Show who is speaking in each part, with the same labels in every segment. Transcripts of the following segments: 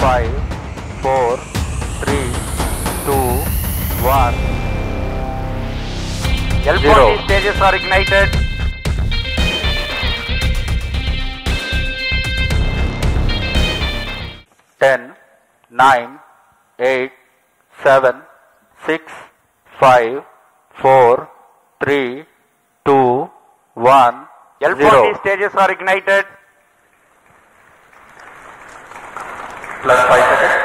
Speaker 1: five, four, three, two, one. Zero.
Speaker 2: L40 stages are ignited.
Speaker 1: Ten, nine, eight, seven, six, five, four, three, two, one,
Speaker 2: L40
Speaker 1: zero.
Speaker 2: stages are ignited.
Speaker 1: Plus five seconds.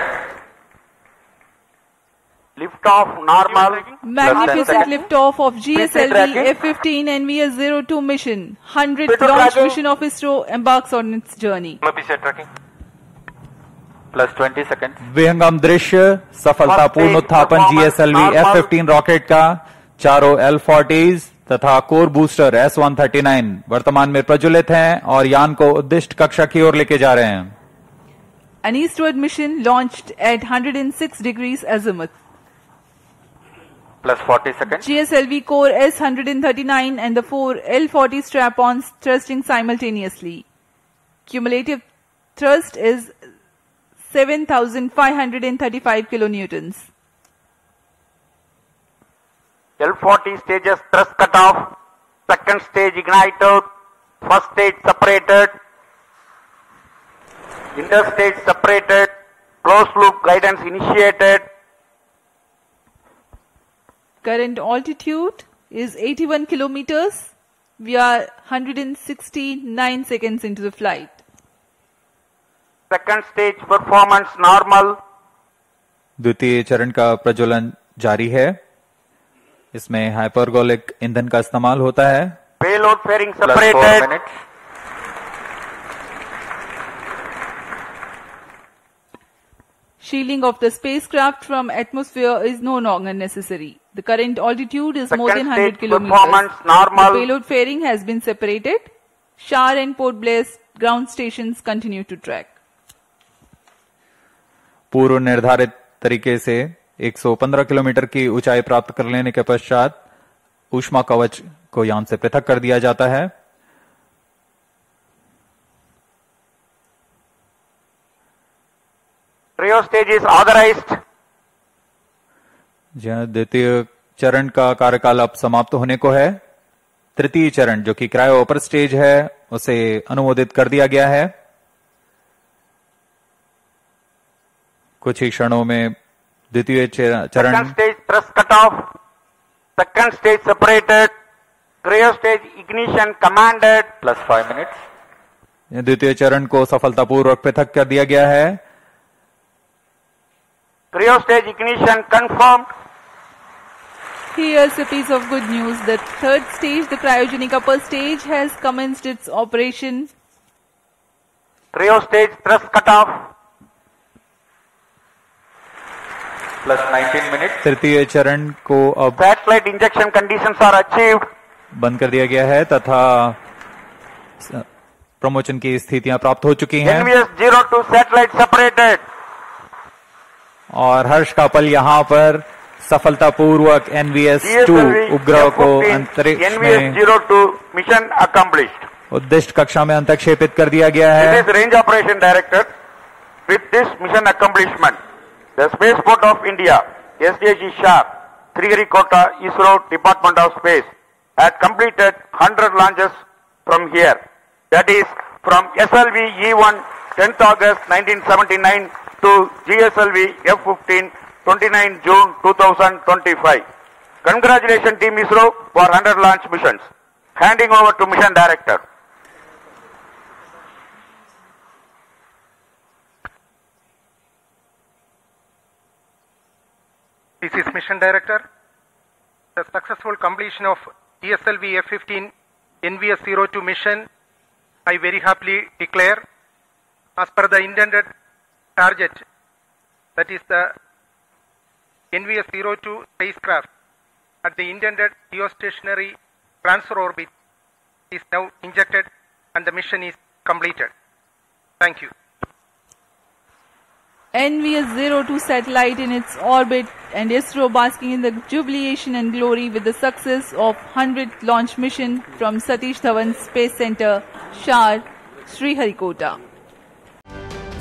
Speaker 2: Lift off normal.
Speaker 3: Magnificent
Speaker 1: seconds.
Speaker 3: liftoff of GSLV
Speaker 1: tracking.
Speaker 3: F-15 NVS-02 mission. 100th launch
Speaker 1: tracking.
Speaker 3: mission of ISRO embarks on its journey.
Speaker 1: Plus twenty seconds.
Speaker 4: विहंगम दृश्य सफलतापूर्ण उत्थापन GSLV F fifteen rocket का चारों L forties तथा core booster S one thirty nine वर्तमान में प्रज्वलित हैं और यान को उद्दिष्ट कक्षा की ओर लेके जा रहे हैं
Speaker 3: An eastward mission launched at 106 degrees azimuth.
Speaker 1: Plus forty seconds.
Speaker 3: GSLV core S-139 and the four L-40 strap-ons thrusting simultaneously. Cumulative thrust is 7,535 kilonewtons.
Speaker 2: L40 stages thrust cut off. Second stage ignited. First stage separated. Interstage separated. Closed loop guidance initiated.
Speaker 3: Current altitude is 81 kilometers. We are 169 seconds into the flight.
Speaker 2: Second stage performance normal.
Speaker 4: द्वितीय चरण का प्रज्वलन जारी है इसमें hypergolic ईंधन का इस्तेमाल होता है
Speaker 2: Payload fairing
Speaker 1: Plus
Speaker 3: Shielding of the spacecraft from atmosphere is no longer necessary. The current altitude is more than 100 kilometers.
Speaker 2: normal.
Speaker 3: The payload fairing has been separated. Shar and Port Blair ground stations continue to track.
Speaker 4: पूर्व निर्धारित तरीके से 115 kilometre की ऊंचाई प्राप्त कर लेने के पश्चात ऊष्मा कवच को यान से पृथक कर दिया जाता है
Speaker 2: प्रियो स्टेज इज़
Speaker 4: ऑर्गेनाइज द्वितीय चरण का कार्यकाल अब समाप्त होने को है। तृतीय चरण जो कि क्रायो ओपर स्टेज है उसे अनुमोदित कर दिया गया है। कुछ ही क्षणों में द्वितीय चरण
Speaker 2: stage press cut off second stage separated cryo stage ignition commanded
Speaker 1: plus five minute
Speaker 4: द्वितीय चरण को सफलतापूर्वक पृथक कर दिया गया है।
Speaker 2: Cryo stage ignition confirmed.
Speaker 3: Here's a piece of good news. The third stage, the cryogenic upper stage, has commenced its operation.
Speaker 2: Cryo stage thrust cut off.
Speaker 1: Plus nineteen minutes.
Speaker 4: तृतीय चरण को अब
Speaker 2: Satellite injection conditions are achieved.
Speaker 4: बंद कर दिया गया है तथा प्रमोचन की स्थितियाँ प्राप्त हो चुकी हैं
Speaker 2: NVS 02 satellite separated.
Speaker 4: और हर्ष कापल यहाँ पर सफलतापूर्वक एनवीएस टू उपग्रह को अंतरिक्ष में
Speaker 2: ज़ीरो टू मिशन अकम्प्लिश
Speaker 4: उद्दिष्ट कक्षा में अंतक्षेपित कर दिया गया है।
Speaker 2: Range operation director with this mission accomplishment the space port of India S D H SHAR Sriharikota ISRO department of space at completed hundred launches from here that is from S L V E one tenth August nineteen seventy nine to GSLV F15 29 June 2025. Congratulations Team ISRO for 100 launch missions. Handing over to mission director.
Speaker 5: This is Mission Director. The successful completion of DSLV F-15 NVS-02 mission, I very happily declare, as per the intended target, that is the NVS-02 spacecraft at the intended geostationary transfer orbit is now injected and the mission is completed. Thank you.
Speaker 3: NVS-02 satellite in its orbit and ISRO basking in the jubilation and glory with the success of 100th launch mission from Satish Dhawan Space Center, Shar, Sriharikota.